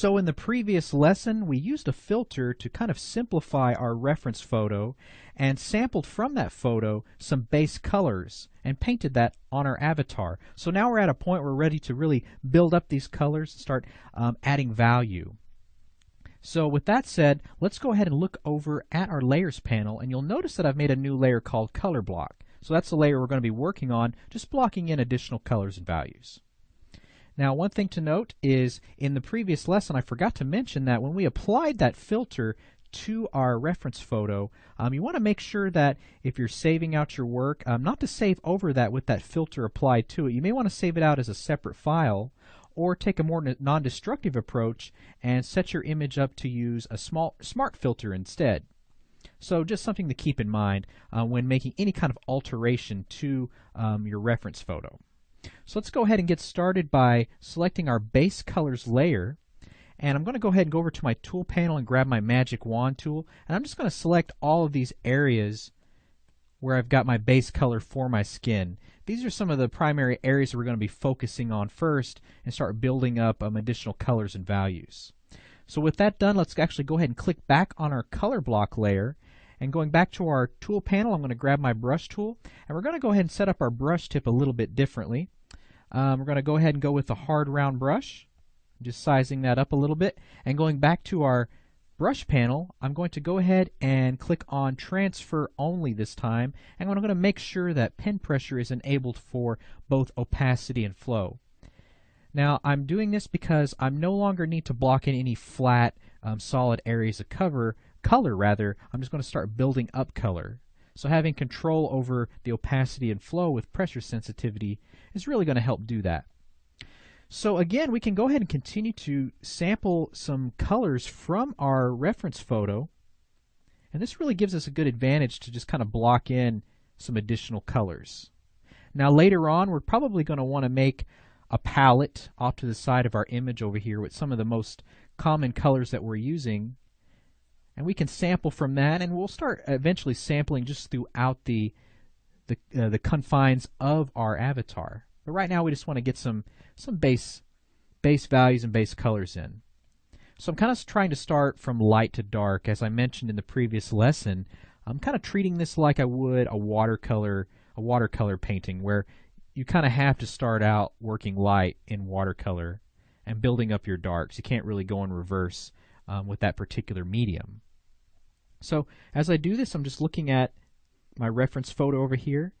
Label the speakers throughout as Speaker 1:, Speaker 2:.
Speaker 1: So in the previous lesson, we used a filter to kind of simplify our reference photo and sampled from that photo some base colors and painted that on our avatar. So now we're at a point where we're ready to really build up these colors and start um, adding value. So with that said, let's go ahead and look over at our layers panel and you'll notice that I've made a new layer called color block. So that's the layer we're going to be working on, just blocking in additional colors and values. Now one thing to note is in the previous lesson I forgot to mention that when we applied that filter to our reference photo, um, you want to make sure that if you're saving out your work, um, not to save over that with that filter applied to it. You may want to save it out as a separate file or take a more non-destructive approach and set your image up to use a small smart filter instead. So just something to keep in mind uh, when making any kind of alteration to um, your reference photo. So let's go ahead and get started by selecting our base colors layer and I'm going to go ahead and go over to my tool panel and grab my magic wand tool and I'm just going to select all of these areas where I've got my base color for my skin. These are some of the primary areas that we're going to be focusing on first and start building up um, additional colors and values. So with that done, let's actually go ahead and click back on our color block layer. And going back to our tool panel, I'm going to grab my brush tool. And we're going to go ahead and set up our brush tip a little bit differently. Um, we're going to go ahead and go with the hard round brush. Just sizing that up a little bit. And going back to our brush panel, I'm going to go ahead and click on transfer only this time and I'm going to make sure that pen pressure is enabled for both opacity and flow. Now I'm doing this because I am no longer need to block in any flat um, solid areas of cover color rather I'm just going to start building up color. So having control over the opacity and flow with pressure sensitivity is really going to help do that. So again, we can go ahead and continue to sample some colors from our reference photo. And this really gives us a good advantage to just kind of block in some additional colors. Now later on, we're probably going to want to make a palette off to the side of our image over here with some of the most common colors that we're using. And we can sample from that, and we'll start eventually sampling just throughout the the, uh, the confines of our avatar. But right now we just want to get some some base base values and base colors in. So I'm kind of trying to start from light to dark. As I mentioned in the previous lesson, I'm kind of treating this like I would a watercolor a watercolor painting where you kind of have to start out working light in watercolor and building up your darks. You can't really go in reverse um, with that particular medium. So as I do this, I'm just looking at my reference photo over here.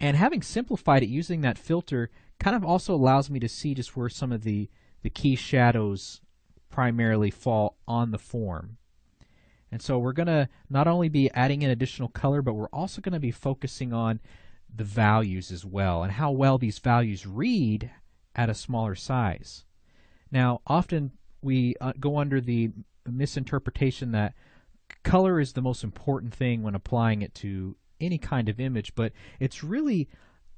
Speaker 1: And having simplified it using that filter kind of also allows me to see just where some of the, the key shadows primarily fall on the form. And so we're going to not only be adding in additional color, but we're also going to be focusing on the values as well and how well these values read at a smaller size. Now, often we uh, go under the misinterpretation that color is the most important thing when applying it to any kind of image, but it's really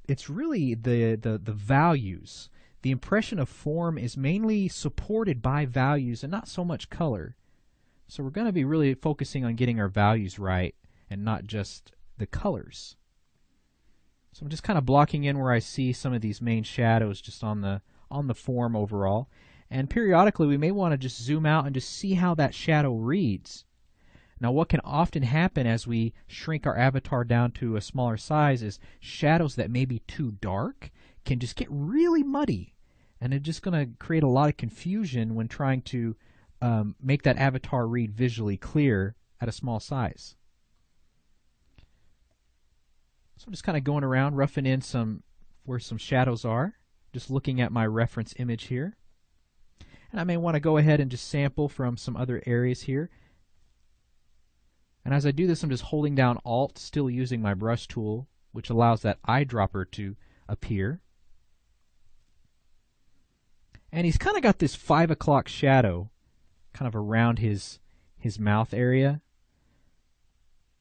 Speaker 1: it's really the, the, the values. The impression of form is mainly supported by values and not so much color. So we're going to be really focusing on getting our values right and not just the colors. So I'm just kind of blocking in where I see some of these main shadows just on the on the form overall. And periodically we may want to just zoom out and just see how that shadow reads. Now what can often happen as we shrink our avatar down to a smaller size is shadows that may be too dark can just get really muddy. And it's just going to create a lot of confusion when trying to um, make that avatar read visually clear at a small size. So I'm just kind of going around roughing in some where some shadows are just looking at my reference image here. And I may want to go ahead and just sample from some other areas here and as I do this, I'm just holding down Alt, still using my brush tool, which allows that eyedropper to appear. And he's kind of got this 5 o'clock shadow kind of around his, his mouth area.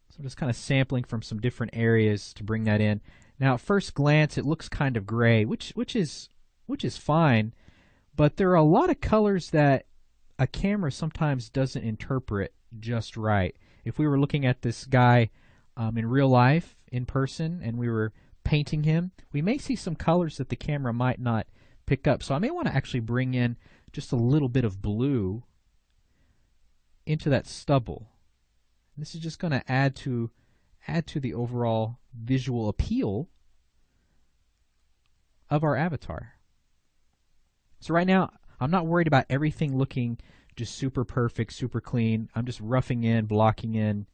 Speaker 1: So I'm just kind of sampling from some different areas to bring that in. Now at first glance it looks kind of gray, which which is which is fine, but there are a lot of colors that a camera sometimes doesn't interpret just right if we were looking at this guy um, in real life, in person, and we were painting him, we may see some colors that the camera might not pick up. So I may want to actually bring in just a little bit of blue into that stubble. This is just going to add to add to the overall visual appeal of our avatar. So right now, I'm not worried about everything looking just super perfect, super clean. I'm just roughing in, blocking in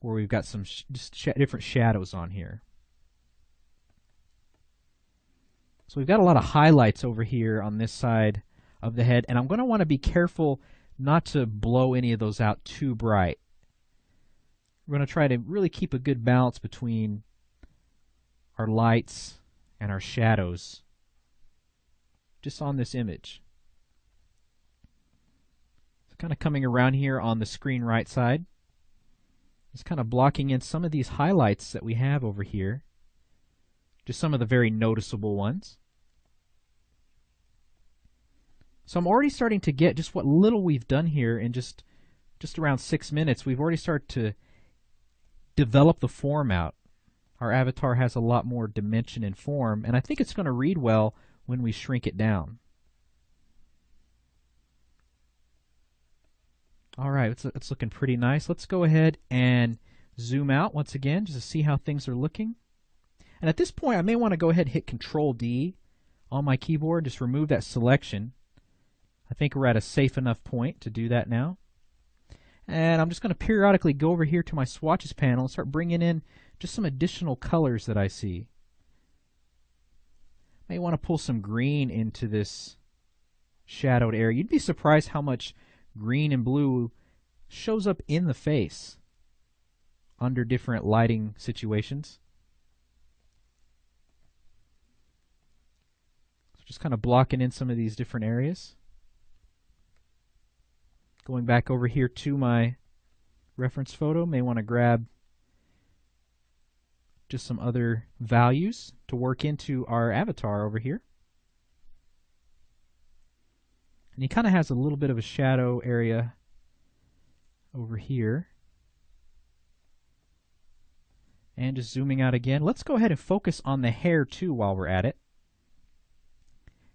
Speaker 1: where we've got some sh just sh different shadows on here. So we've got a lot of highlights over here on this side of the head, and I'm going to want to be careful not to blow any of those out too bright. We're going to try to really keep a good balance between our lights and our shadows just on this image. Kind of coming around here on the screen right side. It's kind of blocking in some of these highlights that we have over here. Just some of the very noticeable ones. So I'm already starting to get just what little we've done here in just just around six minutes. We've already started to develop the form out. Our avatar has a lot more dimension and form, and I think it's going to read well when we shrink it down. All right, it's, it's looking pretty nice. Let's go ahead and zoom out once again just to see how things are looking. And at this point, I may want to go ahead and hit Control D on my keyboard, just remove that selection. I think we're at a safe enough point to do that now. And I'm just going to periodically go over here to my swatches panel and start bringing in just some additional colors that I see. May want to pull some green into this shadowed area. You'd be surprised how much green and blue shows up in the face under different lighting situations. So just kind of blocking in some of these different areas. Going back over here to my reference photo, may want to grab just some other values to work into our avatar over here. And he kind of has a little bit of a shadow area over here. And just zooming out again. Let's go ahead and focus on the hair too while we're at it.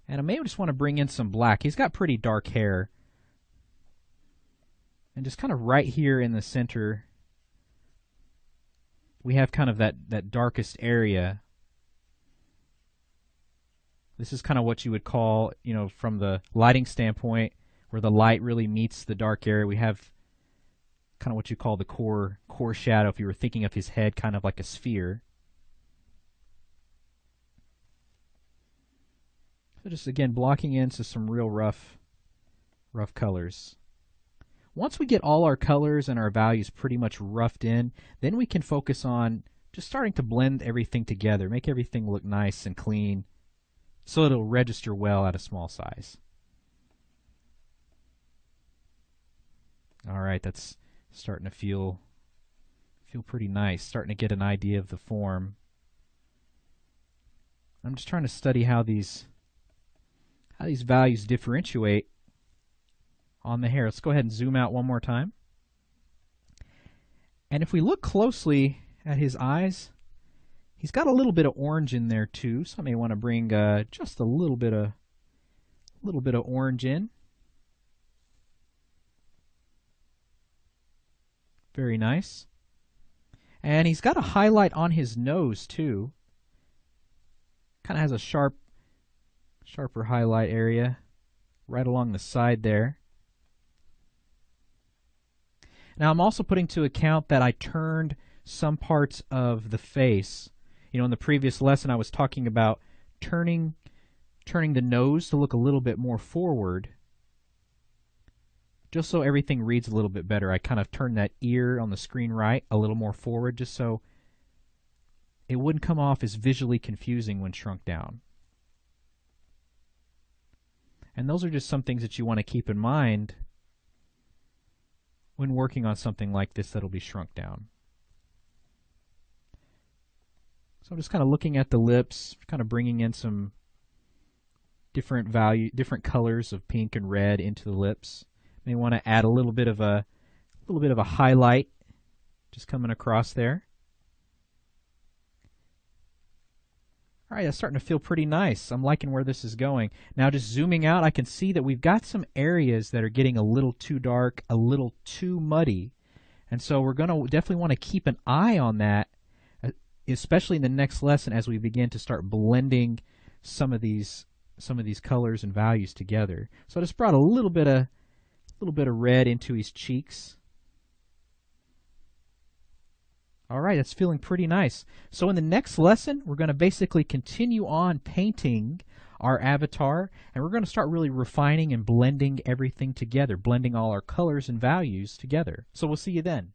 Speaker 1: And I may just want to bring in some black. He's got pretty dark hair. And just kind of right here in the center, we have kind of that, that darkest area. This is kind of what you would call, you know, from the lighting standpoint, where the light really meets the dark area. We have kind of what you call the core core shadow if you were thinking of his head kind of like a sphere. So just again blocking into some real rough rough colors. Once we get all our colors and our values pretty much roughed in, then we can focus on just starting to blend everything together, make everything look nice and clean so it'll register well at a small size. All right, that's starting to feel feel pretty nice, starting to get an idea of the form. I'm just trying to study how these how these values differentiate on the hair. Let's go ahead and zoom out one more time. And if we look closely at his eyes, he's got a little bit of orange in there too. So I may want to bring uh, just a little bit of little bit of orange in. Very nice. And he's got a highlight on his nose too. Kind of has a sharp, sharper highlight area right along the side there. Now I'm also putting to account that I turned some parts of the face. You know, in the previous lesson I was talking about turning turning the nose to look a little bit more forward just so everything reads a little bit better. I kind of turned that ear on the screen right a little more forward just so it wouldn't come off as visually confusing when shrunk down. And those are just some things that you want to keep in mind when working on something like this that'll be shrunk down. So I'm just kind of looking at the lips, kind of bringing in some different value, different colors of pink and red into the lips. May want to add a little bit of a, a little bit of a highlight, just coming across there. All right, that's starting to feel pretty nice. I'm liking where this is going. Now just zooming out, I can see that we've got some areas that are getting a little too dark, a little too muddy. And so we're going to definitely want to keep an eye on that, especially in the next lesson as we begin to start blending some of these some of these colors and values together. So I just brought a little bit of a little bit of red into his cheeks. All right, that's feeling pretty nice. So in the next lesson, we're going to basically continue on painting our avatar, and we're going to start really refining and blending everything together, blending all our colors and values together. So we'll see you then.